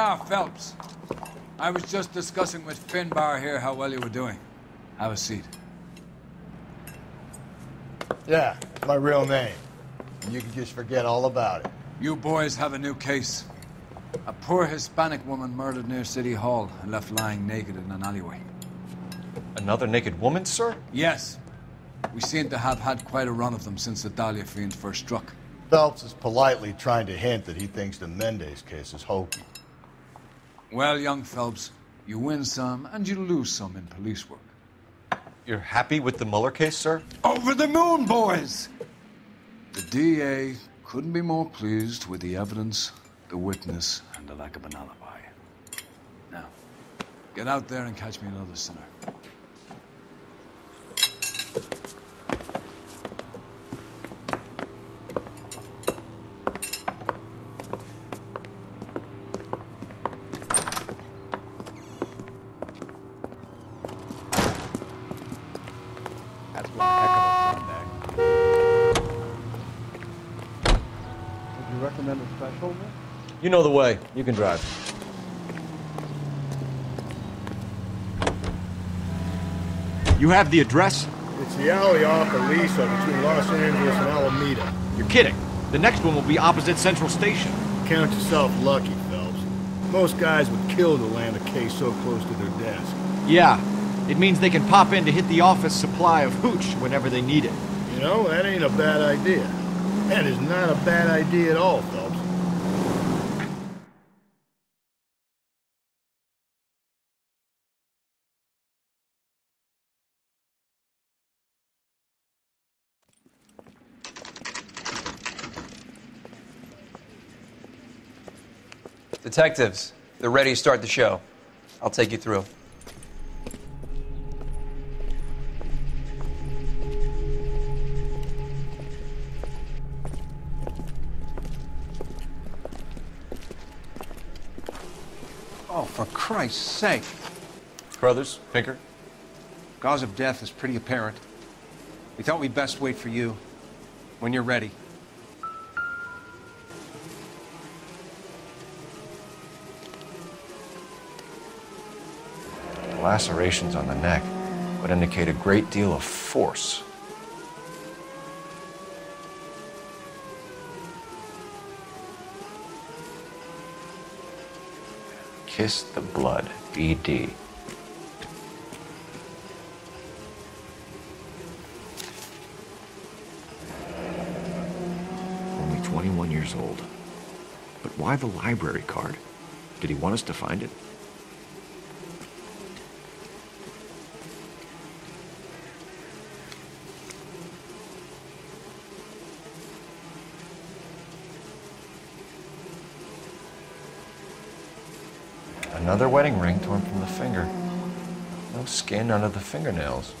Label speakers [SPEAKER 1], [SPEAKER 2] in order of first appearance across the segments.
[SPEAKER 1] Ah, Phelps. I was just discussing with Finbar here how well you were doing. Have a seat.
[SPEAKER 2] Yeah, my real name. And you can just forget all about it.
[SPEAKER 1] You boys have a new case. A poor Hispanic woman murdered near City Hall and left lying naked in an alleyway.
[SPEAKER 3] Another naked woman, sir?
[SPEAKER 1] Yes. We seem to have had quite a run of them since the Dahlia fiend first struck.
[SPEAKER 2] Phelps is politely trying to hint that he thinks the Mendez case is hokey.
[SPEAKER 1] Well, young Phelps, you win some and you lose some in police work.
[SPEAKER 3] You're happy with the Mueller case, sir?
[SPEAKER 1] Over the moon, boys! The DA couldn't be more pleased with the evidence, the witness, and the lack of an alibi. Now, get out there and catch me another sinner.
[SPEAKER 4] Recommend a special?
[SPEAKER 3] You know the way. You can drive. You have the address?
[SPEAKER 2] It's the alley off Aliso between Los Angeles and Alameda.
[SPEAKER 3] You're kidding. The next one will be opposite Central Station.
[SPEAKER 2] Count yourself lucky, Phelps. Most guys would kill to land a case so close to their desk.
[SPEAKER 3] Yeah. It means they can pop in to hit the office supply of hooch whenever they need it.
[SPEAKER 2] You know, that ain't a bad idea. That is not a bad idea at all, Phelps.
[SPEAKER 5] Detectives, they're ready to start the show. I'll take you through.
[SPEAKER 6] Oh, for Christ's sake.
[SPEAKER 3] Brothers, Pinker?
[SPEAKER 6] Cause of death is pretty apparent. We thought we'd best wait for you. When you're ready.
[SPEAKER 3] Lacerations on the neck would indicate a great deal of force. Kiss the blood, BD. Only 21 years old. But why the library card? Did he want us to find it? Another wedding ring torn from the finger. No skin under the fingernails.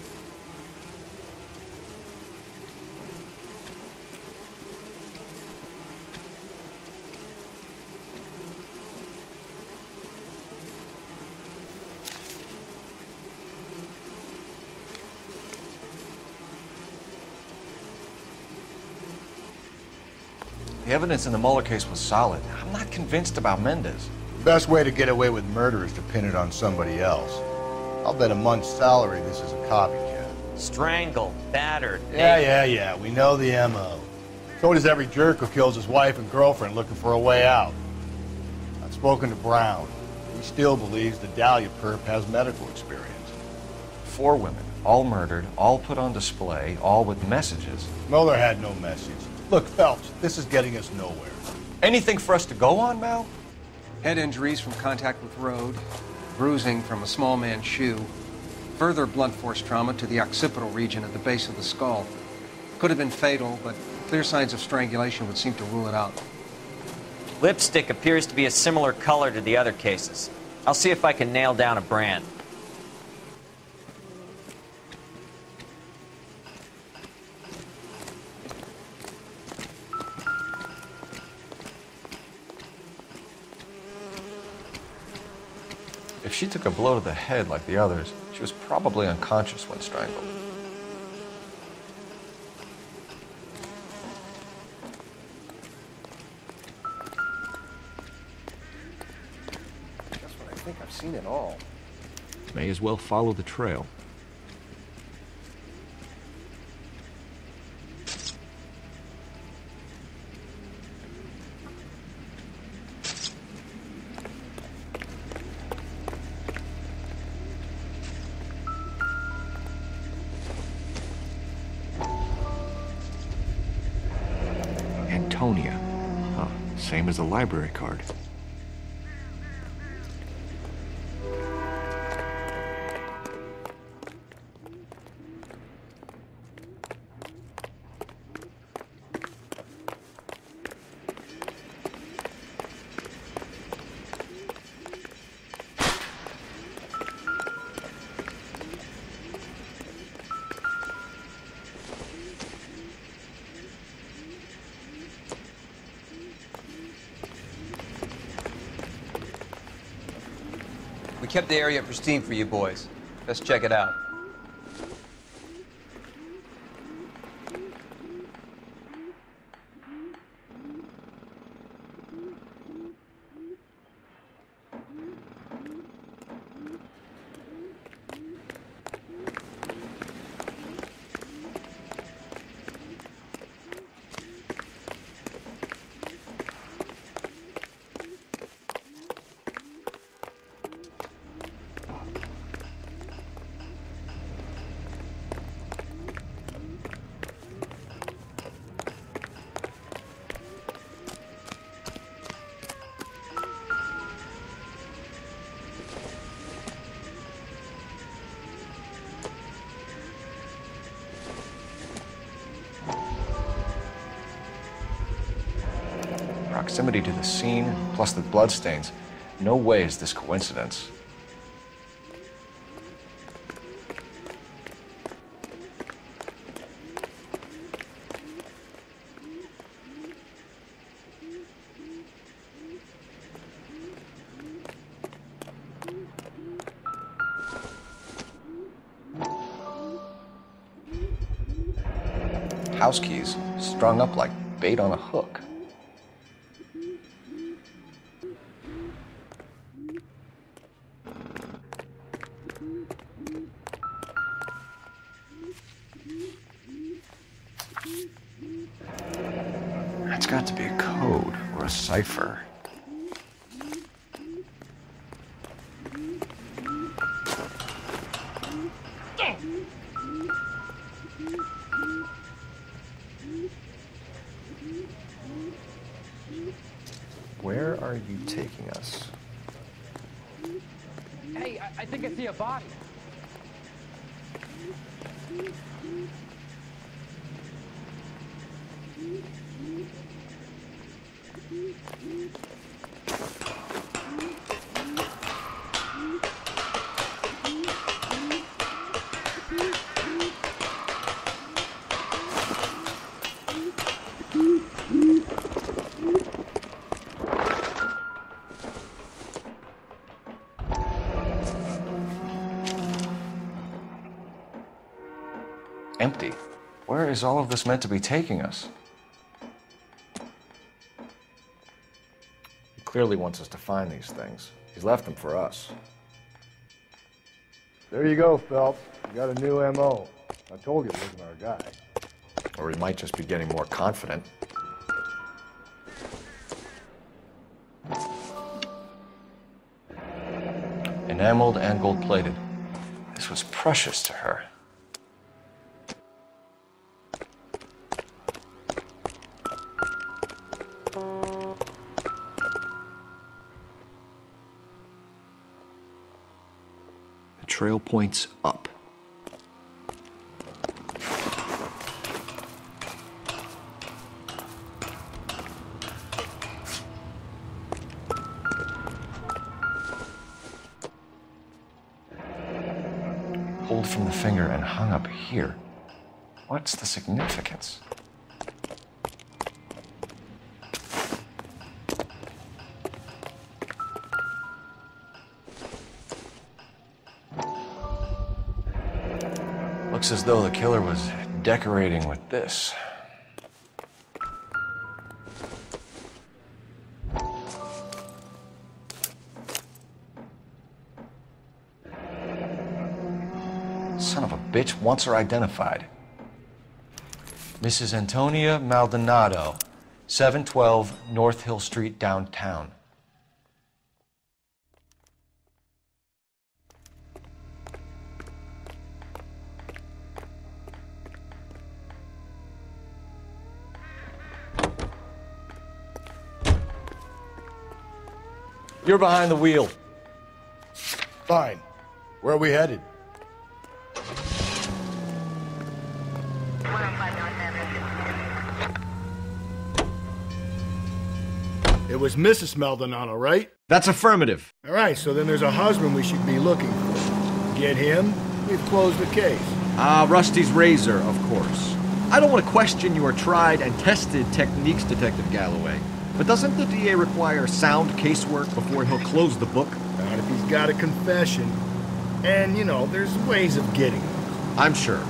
[SPEAKER 3] The evidence in the Mueller case was solid. I'm not convinced about Mendez.
[SPEAKER 2] The best way to get away with murder is to pin it on somebody else. I'll bet a month's salary this is a copycat.
[SPEAKER 7] Strangled, battered.
[SPEAKER 2] Yeah,
[SPEAKER 7] naked.
[SPEAKER 2] yeah, yeah. We know the MO. So does every jerk who kills his wife and girlfriend looking for a way out. I've spoken to Brown. He still believes the Dahlia perp has medical experience.
[SPEAKER 3] Four women, all murdered, all put on display, all with messages.
[SPEAKER 2] Mueller had no message. Look, Phelps, this is getting us nowhere.
[SPEAKER 3] Anything for us to go on, Mal?
[SPEAKER 6] Head injuries from contact with road, bruising from a small man's shoe, further blunt force trauma to the occipital region at the base of the skull. Could have been fatal, but clear signs of strangulation would seem to rule it out.
[SPEAKER 7] Lipstick appears to be a similar color to the other cases. I'll see if I can nail down a brand.
[SPEAKER 3] She took a blow to the head like the others, she was probably unconscious when strangled. That's what I think I've seen it all. May as well follow the trail. As a library card.
[SPEAKER 5] Kept the area pristine for you boys. Let's check it out. Proximity to the scene, plus the bloodstains. No way is this coincidence. House keys strung up like bait on a hook. Taking us?
[SPEAKER 4] Hey, I, I think I see a body.
[SPEAKER 3] Where is all of this meant to be taking us? He clearly wants us to find these things. He's left them for us.
[SPEAKER 2] There you go, Phelps. You got a new M.O. I told you it wasn't our guy.
[SPEAKER 3] Or he might just be getting more confident. Enameled and gold plated. This was precious to her. Trail points up. Pulled from the finger and hung up here. What's the significance? looks as though the killer was decorating with this. Son of a bitch Once her identified. Mrs. Antonia Maldonado, 712 North Hill Street, downtown. You're behind the wheel.
[SPEAKER 2] Fine. Where are we headed? It was Mrs. Maldonado, right?
[SPEAKER 3] That's affirmative.
[SPEAKER 2] All right, so then there's a husband we should be looking for. Get him, we've closed the case.
[SPEAKER 3] Ah, Rusty's razor, of course. I don't want to question your tried and tested techniques, Detective Galloway. But doesn't the DA require sound casework before he'll close the book?
[SPEAKER 2] Not if he's got a confession. And, you know, there's ways of getting them.
[SPEAKER 3] I'm sure.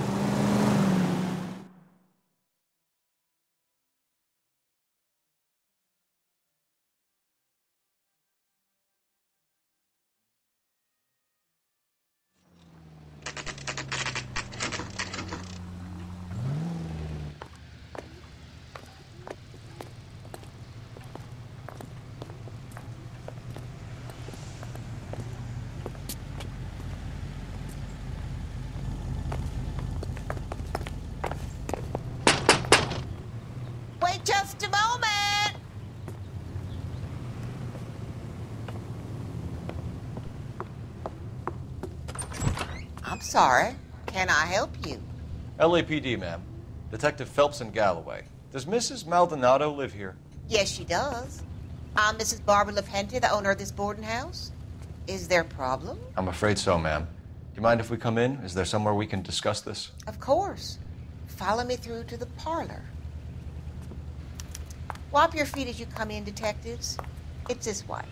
[SPEAKER 8] Sorry. Can I help you?
[SPEAKER 3] LAPD, ma'am. Detective Phelps and Galloway. Does Mrs. Maldonado live here?
[SPEAKER 8] Yes, she does. I'm Mrs. Barbara LaPente, the owner of this boarding house. Is there a problem?
[SPEAKER 3] I'm afraid so, ma'am. Do you mind if we come in? Is there somewhere we can discuss this?
[SPEAKER 8] Of course. Follow me through to the parlor. Wipe your feet as you come in, detectives. It's this way.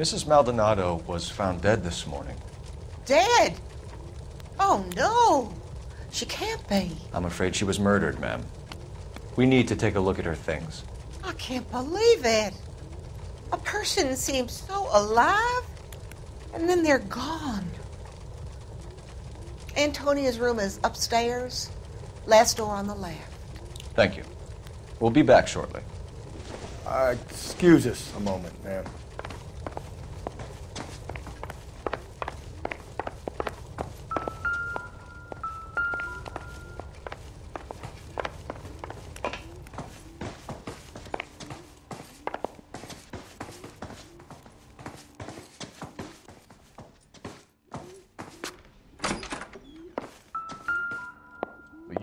[SPEAKER 3] Mrs. Maldonado was found dead this morning.
[SPEAKER 8] Dead? Oh, no. She can't be.
[SPEAKER 3] I'm afraid she was murdered, ma'am. We need to take a look at her things.
[SPEAKER 8] I can't believe it. A person seems so alive, and then they're gone. Antonia's room is upstairs, last door on the left.
[SPEAKER 3] Thank you. We'll be back shortly.
[SPEAKER 2] Uh, excuse us a moment, ma'am.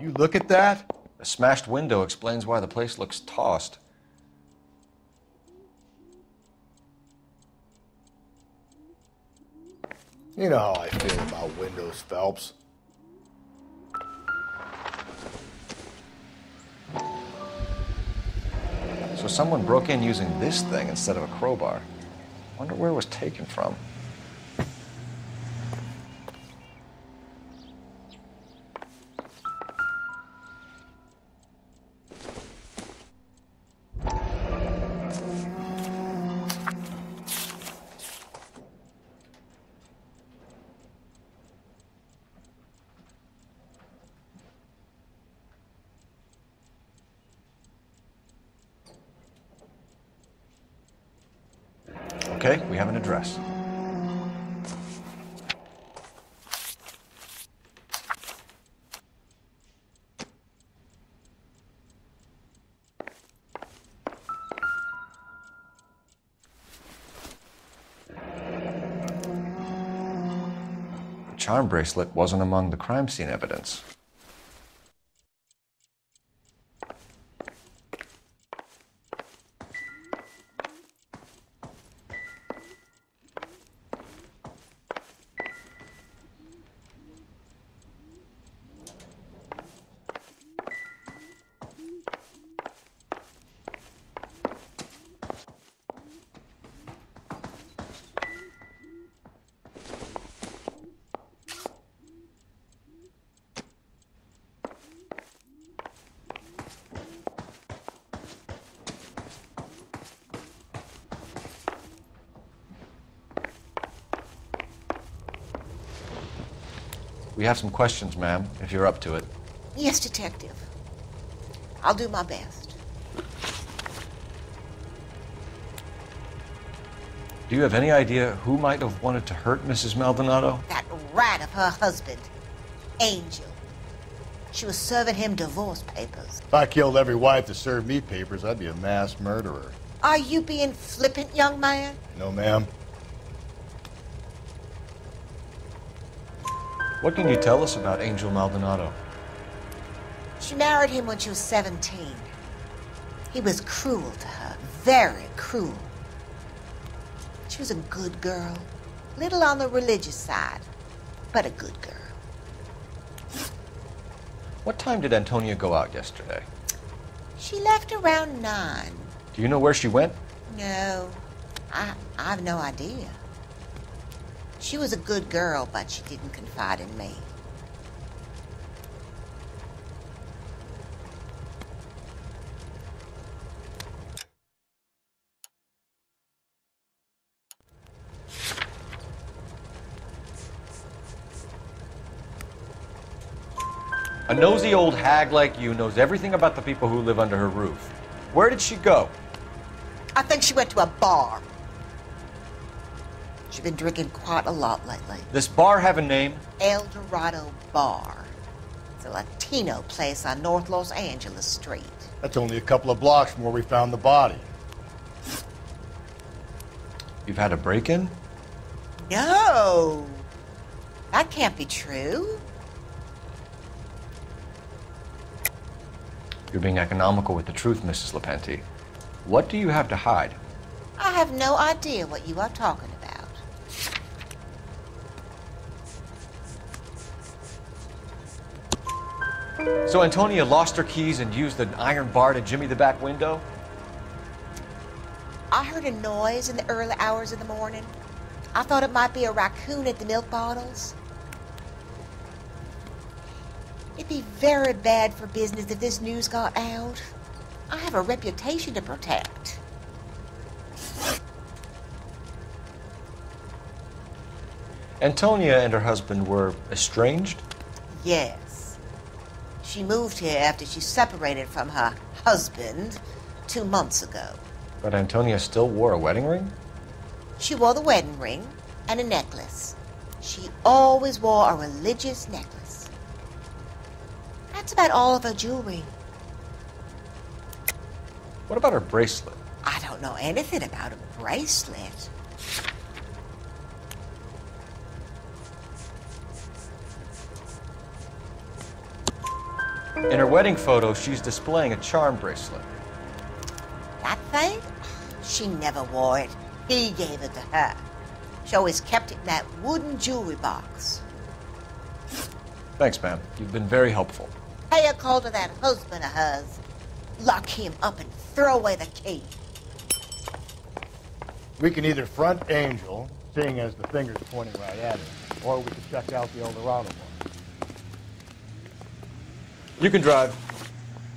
[SPEAKER 2] You look at that?
[SPEAKER 3] A smashed window explains why the place looks tossed.
[SPEAKER 2] You know how I feel about windows, Phelps.
[SPEAKER 3] So someone broke in using this thing instead of a crowbar. Wonder where it was taken from. Bracelet wasn't among the crime scene evidence. We have some questions, ma'am, if you're up to it.
[SPEAKER 8] Yes, Detective. I'll do my best.
[SPEAKER 3] Do you have any idea who might have wanted to hurt Mrs. Maldonado?
[SPEAKER 8] That rat of her husband, Angel. She was serving him divorce papers.
[SPEAKER 2] If I killed every wife that served me papers, I'd be a mass murderer.
[SPEAKER 8] Are you being flippant, young man?
[SPEAKER 2] No, ma'am.
[SPEAKER 3] What can you tell us about Angel Maldonado?
[SPEAKER 8] She married him when she was 17. He was cruel to her, very cruel. She was a good girl, little on the religious side, but a good girl.
[SPEAKER 3] What time did Antonia go out yesterday?
[SPEAKER 8] She left around nine.
[SPEAKER 3] Do you know where she went?
[SPEAKER 8] No, I, I have no idea. She was a good girl, but she didn't confide in me.
[SPEAKER 3] A nosy old hag like you knows everything about the people who live under her roof. Where did she go?
[SPEAKER 8] I think she went to a bar. She's been drinking quite a lot lately.
[SPEAKER 3] This bar have a name?
[SPEAKER 8] El Dorado Bar. It's a Latino place on North Los Angeles Street.
[SPEAKER 2] That's only a couple of blocks from where we found the body.
[SPEAKER 3] You've had a break-in?
[SPEAKER 8] No! That can't be true.
[SPEAKER 3] You're being economical with the truth, Mrs. Lepenti. What do you have to hide?
[SPEAKER 8] I have no idea what you are talking about.
[SPEAKER 3] So Antonia lost her keys and used an iron bar to jimmy the back window?
[SPEAKER 8] I heard a noise in the early hours of the morning. I thought it might be a raccoon at the milk bottles. It'd be very bad for business if this news got out. I have a reputation to protect.
[SPEAKER 3] Antonia and her husband were estranged?
[SPEAKER 8] Yes. She moved here after she separated from her husband two months ago.
[SPEAKER 3] But Antonia still wore a wedding ring?
[SPEAKER 8] She wore the wedding ring and a necklace. She always wore a religious necklace. That's about all of her jewelry.
[SPEAKER 3] What about her bracelet?
[SPEAKER 8] I don't know anything about a bracelet.
[SPEAKER 3] In her wedding photo, she's displaying a charm bracelet.
[SPEAKER 8] That thing? She never wore it. He gave it to her. She always kept it in that wooden jewelry box.
[SPEAKER 3] Thanks, ma'am. You've been very helpful.
[SPEAKER 8] Pay a call to that husband of hers. Lock him up and throw away the key.
[SPEAKER 2] We can either front Angel, seeing as the finger's pointing right at him, or we can check out the El Dorado one.
[SPEAKER 3] You can drive.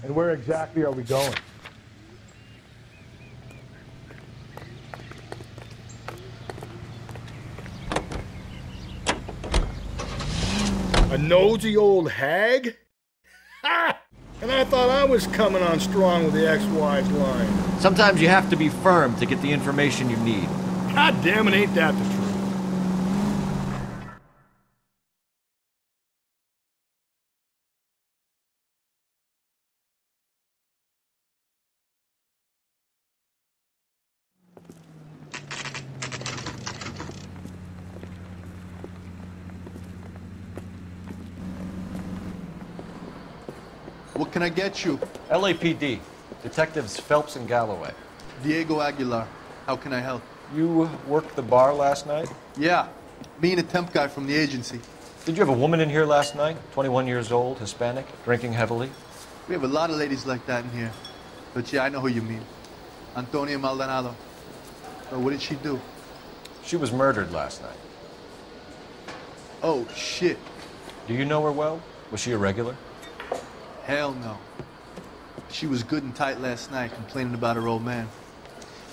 [SPEAKER 2] And where exactly are we going? A nosy old hag? Ha! And I thought I was coming on strong with the ex-wife's line.
[SPEAKER 3] Sometimes you have to be firm to get the information you need.
[SPEAKER 2] God damn it, ain't that the truth?
[SPEAKER 9] Can I get you?
[SPEAKER 3] LAPD. Detectives Phelps and Galloway.
[SPEAKER 9] Diego Aguilar. How can I help?
[SPEAKER 3] You worked the bar last night?
[SPEAKER 9] Yeah, me and a temp guy from the agency.
[SPEAKER 3] Did you have a woman in here last night? 21 years old, Hispanic, drinking heavily?
[SPEAKER 9] We have a lot of ladies like that in here. But yeah, I know who you mean. Antonia Maldonado. So what did she do?
[SPEAKER 3] She was murdered last night.
[SPEAKER 9] Oh, shit.
[SPEAKER 3] Do you know her well? Was she a regular?
[SPEAKER 9] Hell no. She was good and tight last night, complaining about her old man.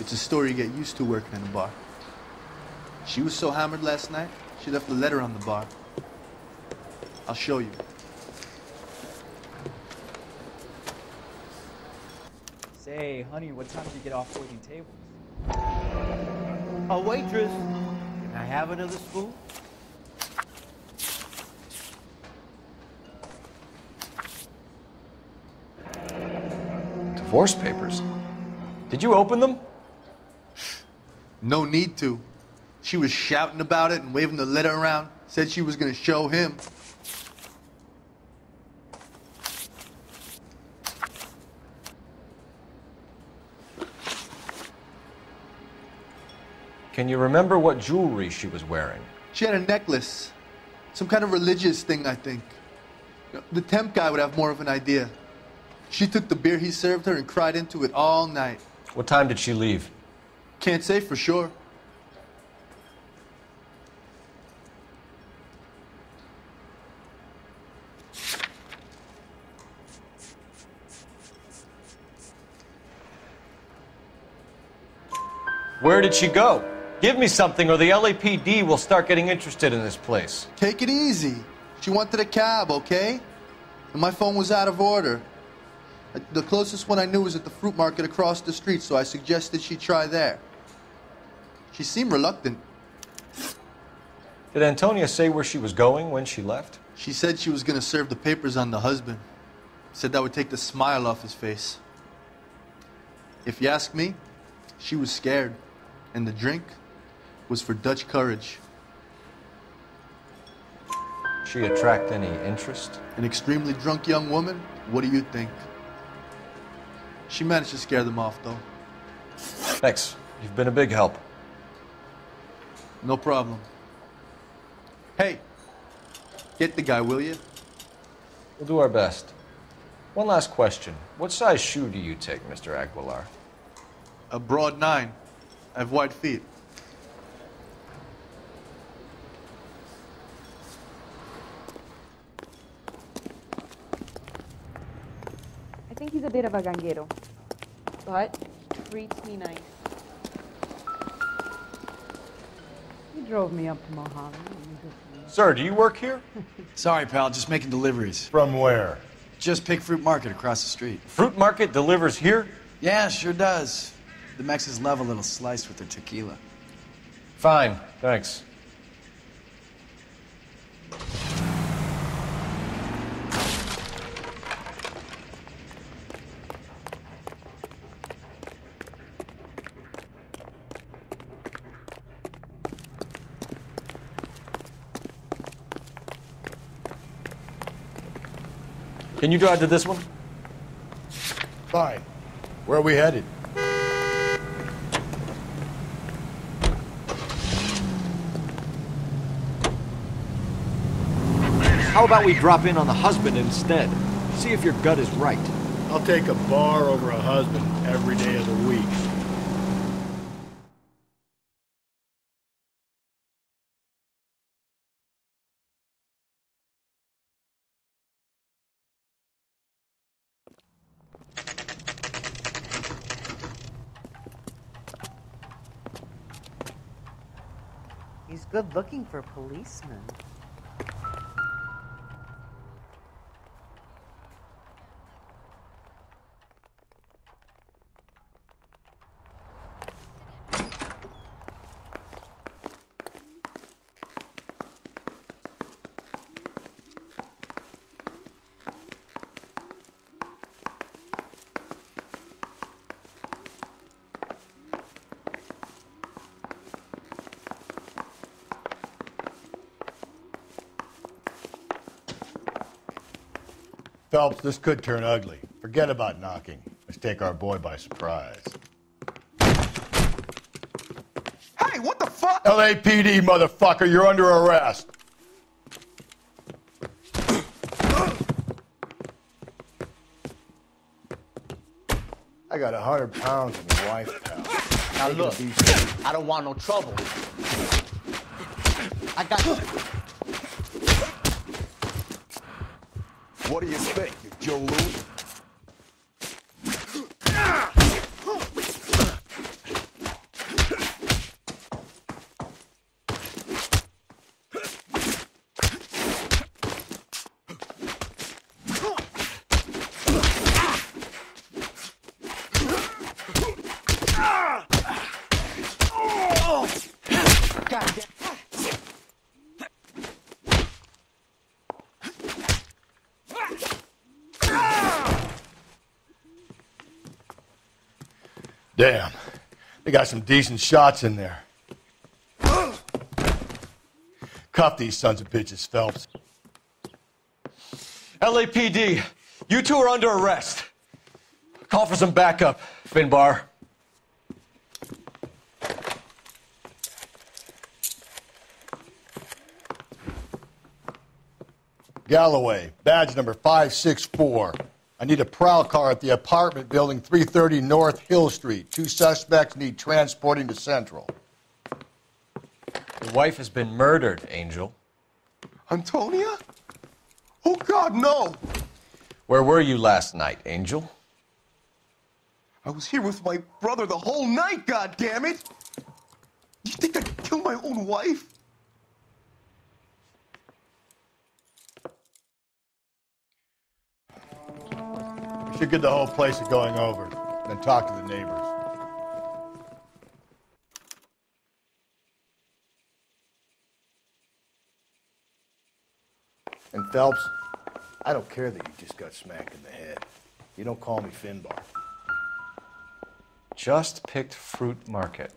[SPEAKER 9] It's a story you get used to working in a bar. She was so hammered last night, she left a letter on the bar. I'll show you.
[SPEAKER 10] Say, honey, what time do you get off waiting tables?
[SPEAKER 11] A waitress. Can I have another spoon?
[SPEAKER 3] Divorce papers? Did you open them?
[SPEAKER 9] No need to. She was shouting about it and waving the letter around. Said she was gonna show him.
[SPEAKER 3] Can you remember what jewelry she was wearing?
[SPEAKER 9] She had a necklace. Some kind of religious thing, I think. The temp guy would have more of an idea. She took the beer he served her and cried into it all night.
[SPEAKER 3] What time did she leave?
[SPEAKER 9] Can't say for sure.
[SPEAKER 3] Where did she go? Give me something or the LAPD will start getting interested in this place.
[SPEAKER 9] Take it easy. She wanted a cab, okay? And my phone was out of order. The closest one I knew was at the fruit market across the street, so I suggested she try there. She seemed reluctant.
[SPEAKER 3] Did Antonia say where she was going when she left?
[SPEAKER 9] She said she was going to serve the papers on the husband. Said that would take the smile off his face. If you ask me, she was scared. And the drink was for Dutch courage.
[SPEAKER 3] She attract any interest?
[SPEAKER 9] An extremely drunk young woman? What do you think? She managed to scare them off, though.
[SPEAKER 3] Thanks. You've been a big help.
[SPEAKER 9] No problem. Hey, get the guy, will you?
[SPEAKER 3] We'll do our best. One last question. What size shoe do you take, Mr. Aguilar?
[SPEAKER 9] A broad nine. I have wide feet.
[SPEAKER 12] Think he's a bit of a ganguero, but treats me nice. He drove me up to Mojave.
[SPEAKER 3] Sir, do you work here?
[SPEAKER 13] Sorry, pal, just making deliveries.
[SPEAKER 2] From where?
[SPEAKER 13] Just Pick Fruit Market across the street.
[SPEAKER 3] Fruit Market delivers here?
[SPEAKER 13] Yeah, sure does. The Mexes love a little slice with their tequila.
[SPEAKER 3] Fine, thanks. Can you drive to this one?
[SPEAKER 2] Fine. Where are we headed?
[SPEAKER 3] How about we drop in on the husband instead? See if your gut is right.
[SPEAKER 2] I'll take a bar over a husband every day of the week.
[SPEAKER 8] He's good looking for a
[SPEAKER 2] Phelps, this could turn ugly. Forget about knocking. Let's take our boy by surprise.
[SPEAKER 9] Hey, what the fuck?
[SPEAKER 2] LAPD, motherfucker, you're under arrest. I got a hundred pounds on your wife, pal.
[SPEAKER 11] Now look, I don't want no trouble. I got
[SPEAKER 14] What do you think, Joe Louis?
[SPEAKER 2] Damn. They got some decent shots in there. Cuff these sons of bitches, Phelps.
[SPEAKER 3] LAPD, you two are under arrest. Call for some backup, Finbar.
[SPEAKER 2] Galloway, badge number 564. I need a prowl car at the apartment building 330 North Hill Street. Two suspects need transporting to Central.
[SPEAKER 3] Your wife has been murdered, Angel.
[SPEAKER 14] Antonia? Oh, God, no!
[SPEAKER 3] Where were you last night, Angel?
[SPEAKER 14] I was here with my brother the whole night, God damn it! You think I'd kill my own wife?
[SPEAKER 2] Should get the whole place going over, then talk to the neighbors. And Phelps, I don't care that you just got smacked in the head. You don't call me Finbar.
[SPEAKER 3] Just picked Fruit Market.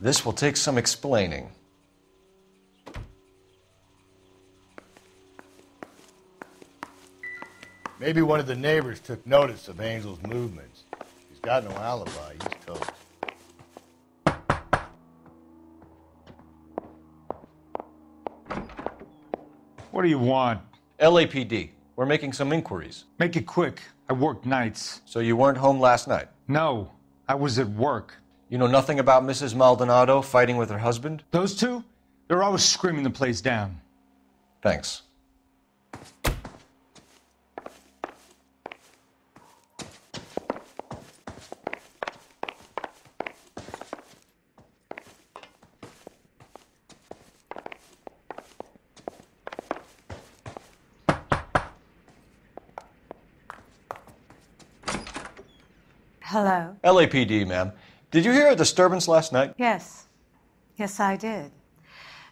[SPEAKER 3] This will take some explaining.
[SPEAKER 2] Maybe one of the neighbors took notice of Angel's movements. He's got no alibi. He's toast.
[SPEAKER 15] What do you want?
[SPEAKER 3] LAPD. We're making some inquiries.
[SPEAKER 15] Make it quick. I work nights.
[SPEAKER 3] So you weren't home last night?
[SPEAKER 15] No, I was at work.
[SPEAKER 3] You know nothing about Mrs. Maldonado fighting with her husband?
[SPEAKER 15] Those two? They're always screaming the place down.
[SPEAKER 3] Thanks. LAPD, ma'am. Did you hear a disturbance last night?
[SPEAKER 16] Yes. Yes, I did.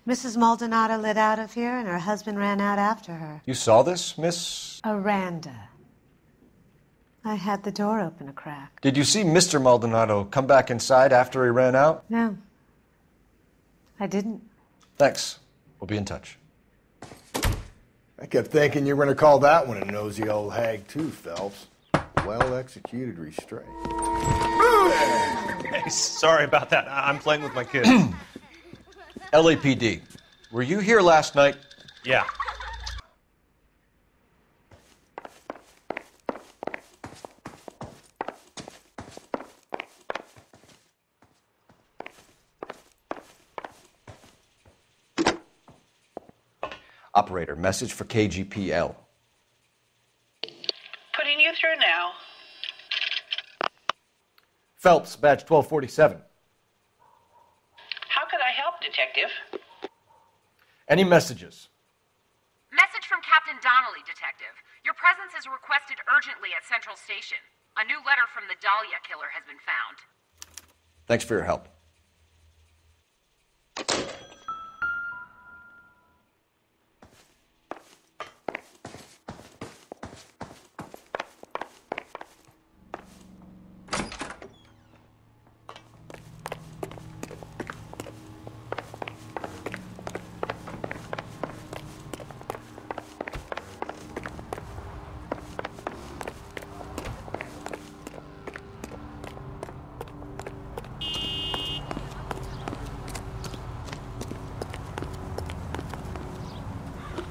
[SPEAKER 16] Mrs. Maldonado lit out of here, and her husband ran out after her.
[SPEAKER 3] You saw this, Miss?
[SPEAKER 16] Aranda. I had the door open a crack.
[SPEAKER 3] Did you see Mr. Maldonado come back inside after he ran out?
[SPEAKER 16] No. I didn't.
[SPEAKER 3] Thanks. We'll be in touch.
[SPEAKER 2] I kept thinking you were going to call that one a nosy old hag, too, Phelps. Well executed restraint.
[SPEAKER 17] Hey, sorry about that. I- I'm playing with my kids.
[SPEAKER 3] LAPD. Were you here last night?
[SPEAKER 17] yeah.
[SPEAKER 3] Operator, message for KGPL.
[SPEAKER 18] Putting you through now.
[SPEAKER 3] Phelps, badge 1247.
[SPEAKER 18] How could I help, Detective?
[SPEAKER 3] Any messages?
[SPEAKER 19] Message from Captain Donnelly, Detective. Your presence is requested urgently at Central Station. A new letter from the Dahlia killer has been found.
[SPEAKER 3] Thanks for your help.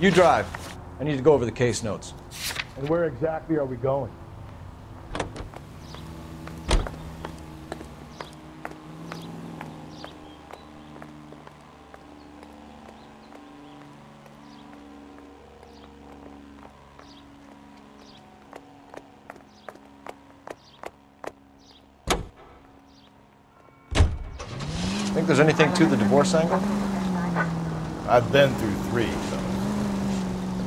[SPEAKER 3] You drive. I need to go over the case notes.
[SPEAKER 2] And where exactly are we going?
[SPEAKER 3] Think there's anything to the divorce angle?
[SPEAKER 2] I've been through three, so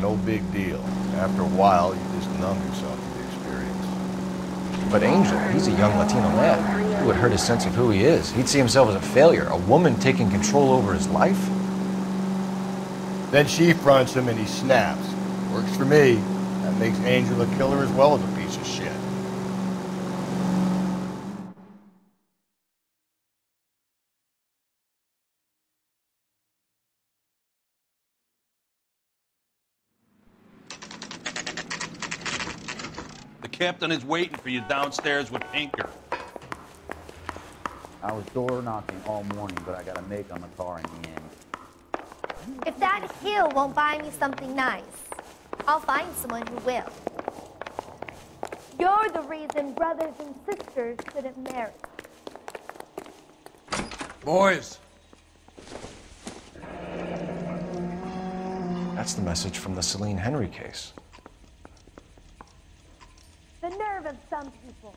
[SPEAKER 2] no big deal. After a while, you just numb yourself to the experience.
[SPEAKER 3] But Angel, he's a young Latino lad. It would hurt his sense of who he is. He'd see himself as a failure, a woman taking control over his life.
[SPEAKER 2] Then she fronts him and he snaps. Works for me. That makes Angel a killer as well as a
[SPEAKER 20] captain is waiting for you downstairs with Pinker.
[SPEAKER 21] I was door knocking all morning, but I got a make on the car in the end.
[SPEAKER 22] If that hill won't buy me something nice, I'll find someone who will. You're the reason brothers and sisters shouldn't marry.
[SPEAKER 1] Boys,
[SPEAKER 3] That's the message from the Celine Henry case.
[SPEAKER 22] The nerve of some people.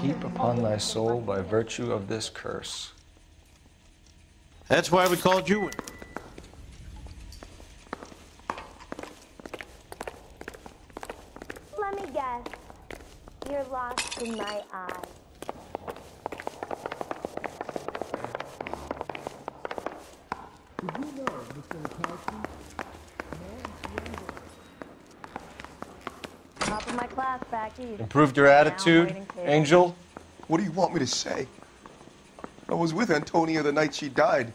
[SPEAKER 3] Heap upon thy soul by virtue of this curse.
[SPEAKER 14] That's why we called you in.
[SPEAKER 22] Let me guess. You're lost in my eye. Top of my class back east.
[SPEAKER 3] Improved your attitude. Angel?
[SPEAKER 14] What do you want me to say? I was with Antonia the night she died,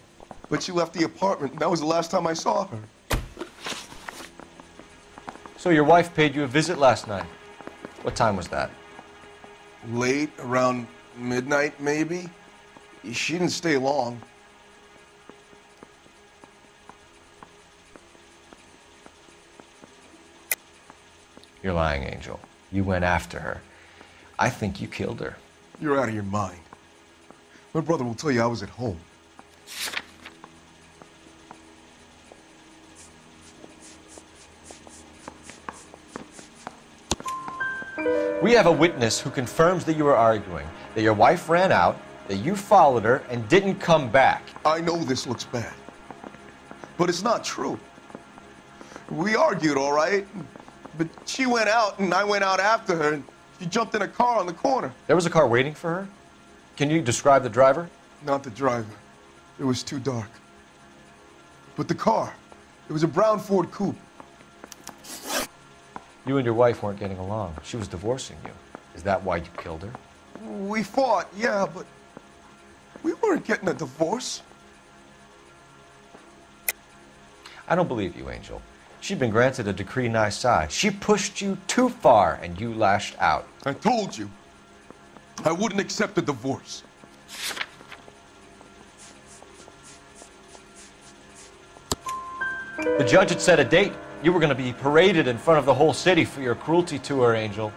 [SPEAKER 14] but she left the apartment, and that was the last time I saw her.
[SPEAKER 3] So your wife paid you a visit last night. What time was that?
[SPEAKER 14] Late, around midnight, maybe? She didn't stay long.
[SPEAKER 3] You're lying, Angel. You went after her. I think you killed her.
[SPEAKER 14] You're out of your mind. My brother will tell you I was at home.
[SPEAKER 3] We have a witness who confirms that you were arguing, that your wife ran out, that you followed her, and didn't come back.
[SPEAKER 14] I know this looks bad, but it's not true. We argued, all right, but she went out and I went out after her, and she jumped in a car on the corner.
[SPEAKER 3] There was a car waiting for her? Can you describe the driver?
[SPEAKER 14] Not the driver. It was too dark. But the car, it was a brown Ford Coupe.
[SPEAKER 3] You and your wife weren't getting along. She was divorcing you. Is that why you killed her?
[SPEAKER 14] We fought, yeah, but we weren't getting a divorce.
[SPEAKER 3] I don't believe you, Angel. She'd been granted a decree nisi. She pushed you too far, and you lashed out.
[SPEAKER 14] I told you. I wouldn't accept a divorce.
[SPEAKER 3] The judge had set a date. You were going to be paraded in front of the whole city for your cruelty to her, Angel.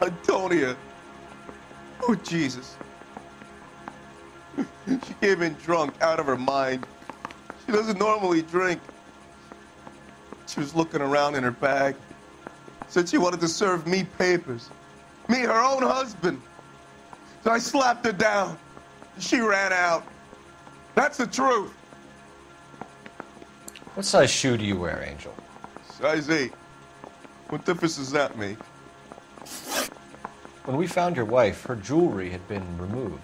[SPEAKER 14] Antonia. Oh, Jesus. She came in drunk, out of her mind. She doesn't normally drink. She was looking around in her bag. Said she wanted to serve me papers. Me, her own husband. So I slapped her down. She ran out. That's the truth.
[SPEAKER 3] What size shoe do you wear, Angel?
[SPEAKER 14] Size 8. What difference does that make?
[SPEAKER 3] When we found your wife, her jewelry had been removed.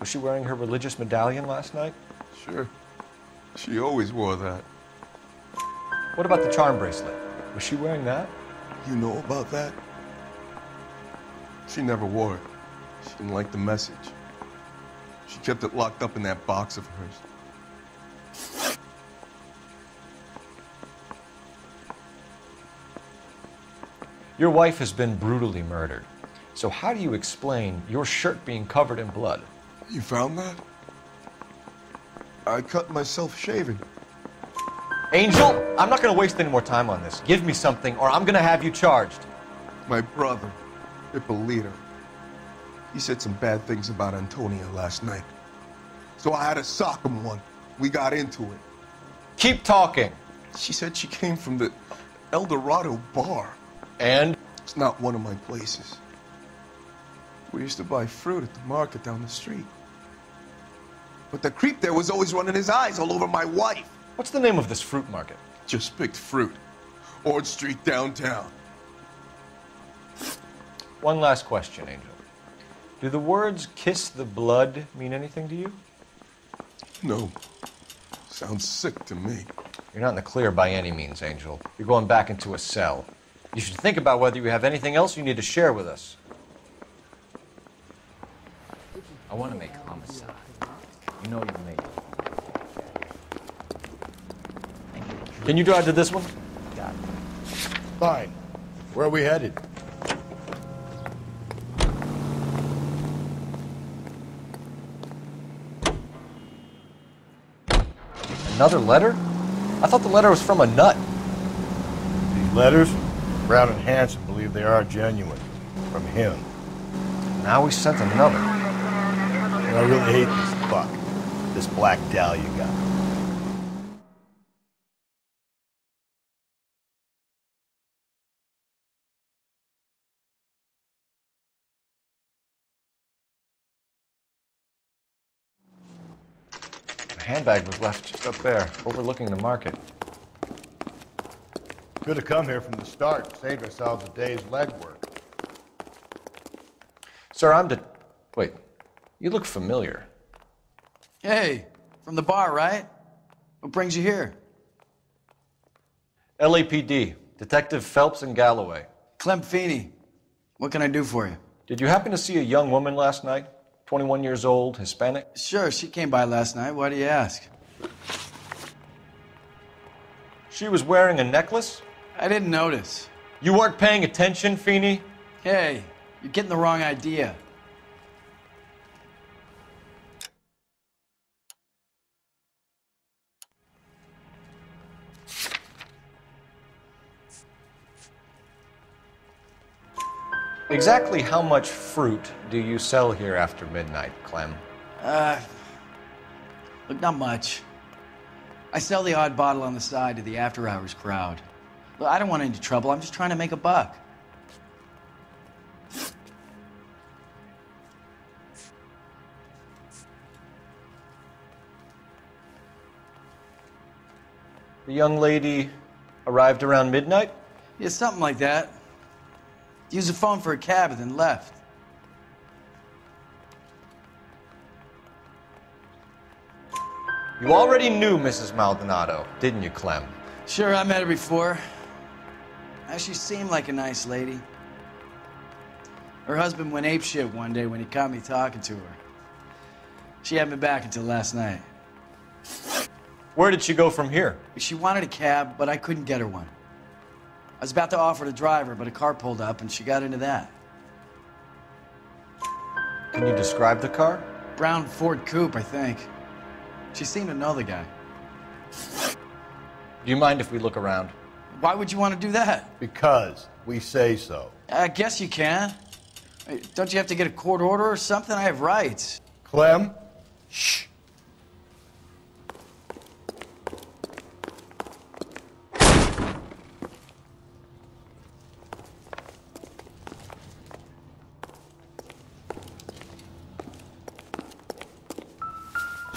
[SPEAKER 3] Was she wearing her religious medallion last night?
[SPEAKER 14] Sure. She always wore that.
[SPEAKER 3] What about the charm bracelet? Was she wearing that?
[SPEAKER 14] You know about that? She never wore it. She didn't like the message. She kept it locked up in that box of hers.
[SPEAKER 3] Your wife has been brutally murdered. So how do you explain your shirt being covered in blood?
[SPEAKER 14] You found that? I cut myself shaving.
[SPEAKER 3] Angel, I'm not going to waste any more time on this. Give me something, or I'm going to have you charged.
[SPEAKER 14] My brother, Ippolito, he said some bad things about Antonia last night. So I had to sock him one. We got into it.
[SPEAKER 3] Keep talking.
[SPEAKER 14] She said she came from the El Dorado bar.
[SPEAKER 3] And?
[SPEAKER 14] It's not one of my places. We used to buy fruit at the market down the street. But the creep there was always running his eyes all over my wife.
[SPEAKER 3] What's the name of this fruit market?
[SPEAKER 14] Just picked fruit. Ord Street downtown.
[SPEAKER 3] One last question, Angel. Do the words kiss the blood mean anything to you?
[SPEAKER 14] No. Sounds sick to me.
[SPEAKER 3] You're not in the clear by any means, Angel. You're going back into a cell. You should think about whether you have anything else you need to share with us. I want to make homicide. You know you made it. Can you drive to this one?
[SPEAKER 2] Fine. Where are we headed?
[SPEAKER 3] Another letter? I thought the letter was from a nut.
[SPEAKER 2] These letters, Brown and Hanson believe they are genuine. From him.
[SPEAKER 3] Now we sent another.
[SPEAKER 2] And I really hate this fuck. This Black Dahlia
[SPEAKER 3] handbag was left just up there, overlooking the market.
[SPEAKER 2] Could have come here from the start. and Saved ourselves a day's legwork.
[SPEAKER 3] Sir, I'm de- Wait. You look familiar.
[SPEAKER 13] Hey, from the bar, right? What brings you here?
[SPEAKER 3] LAPD, Detective Phelps and Galloway.
[SPEAKER 13] Clem Feeney. What can I do for you?
[SPEAKER 3] Did you happen to see a young woman last night? 21 years old, Hispanic?
[SPEAKER 13] Sure, she came by last night. Why do you ask?
[SPEAKER 3] She was wearing a necklace?
[SPEAKER 13] I didn't notice.
[SPEAKER 3] You weren't paying attention, Feeney?
[SPEAKER 13] Hey, you're getting the wrong idea.
[SPEAKER 3] Exactly how much fruit do you sell here after midnight, Clem?
[SPEAKER 13] Uh, look, not much. I sell the odd bottle on the side to the after hours crowd. Look, I don't want any trouble. I'm just trying to make a buck.
[SPEAKER 3] The young lady arrived around midnight?
[SPEAKER 13] Yeah, something like that. Used the phone for a cab and then left.
[SPEAKER 3] You already knew Mrs. Maldonado, didn't you, Clem?
[SPEAKER 13] Sure, I met her before. She seemed like a nice lady. Her husband went apeshit one day when he caught me talking to her. She had me back until last night.
[SPEAKER 3] Where did she go from here?
[SPEAKER 13] She wanted a cab, but I couldn't get her one. I was about to offer to drive her, but a car pulled up and she got into that.
[SPEAKER 3] Can you describe the car?
[SPEAKER 13] Brown Ford Coupe, I think. She seemed to know the guy.
[SPEAKER 3] Do you mind if we look around?
[SPEAKER 13] Why would you want to do that?
[SPEAKER 2] Because we say so.
[SPEAKER 13] I guess you can. Don't you have to get a court order or something? I have rights.
[SPEAKER 2] Clem? Shh.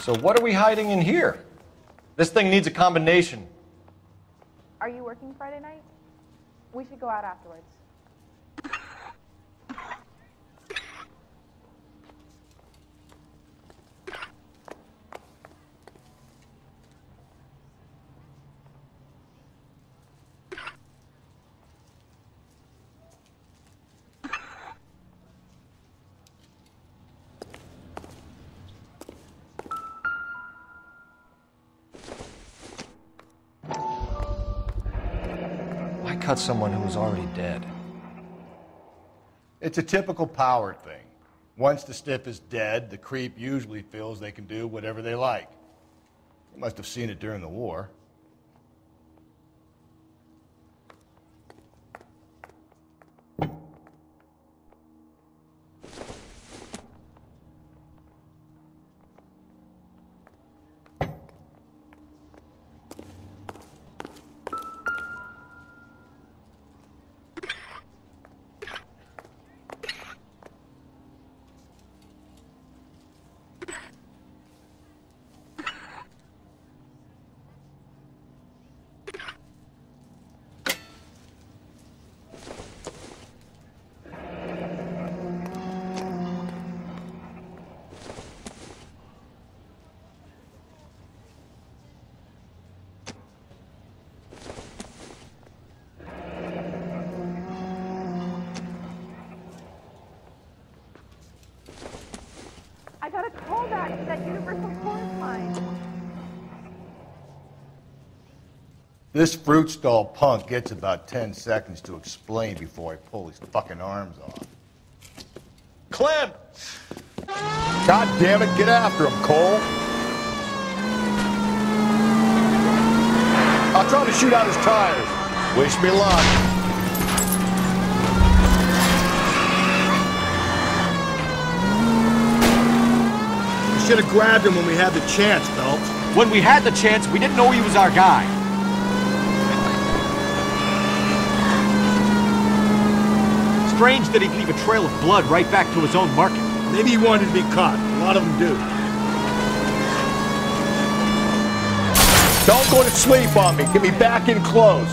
[SPEAKER 3] So what are we hiding in here? This thing needs a combination.
[SPEAKER 12] Are you working Friday night? We should go out afterwards.
[SPEAKER 3] Cut someone who was already dead?
[SPEAKER 2] It's a typical power thing. Once the stiff is dead, the creep usually feels they can do whatever they like. You must have seen it during the war. that a callback to that universal chorus line? This fruit stall punk gets about 10 seconds to explain before I pull his fucking arms off.
[SPEAKER 17] Clem!
[SPEAKER 2] God damn it, get after him, Cole! I'll try to shoot out his tires. Wish me luck.
[SPEAKER 3] Should have grabbed him when we had the chance, Phelps. When we had the chance, we didn't know he was our guy. Strange that he'd leave a trail of blood right back to his own market. Maybe he wanted to be caught. A lot of them do.
[SPEAKER 2] Don't go to sleep on me. Get me back in close.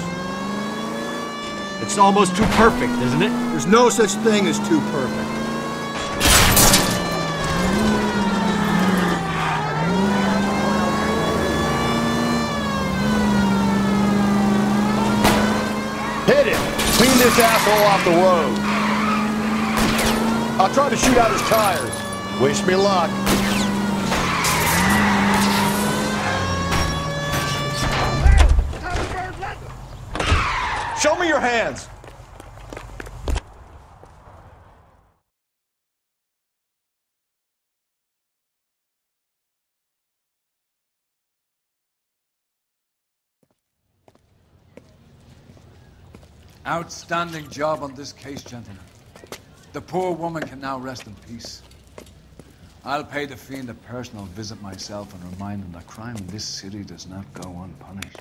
[SPEAKER 3] It's almost too perfect, isn't it?
[SPEAKER 2] There's no such thing as too perfect. Hit him! Clean this asshole off the road. I'll try to shoot out his tires. Wish me luck.
[SPEAKER 17] Show me your hands.
[SPEAKER 1] Outstanding job on this case, gentlemen. The poor woman can now rest in peace. I'll pay the fiend a personal visit myself and remind him that crime in this city does not go unpunished.